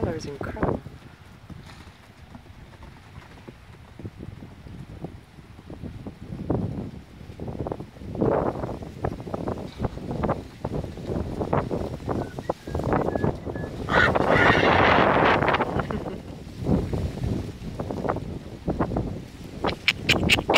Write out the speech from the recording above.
colors in chrome.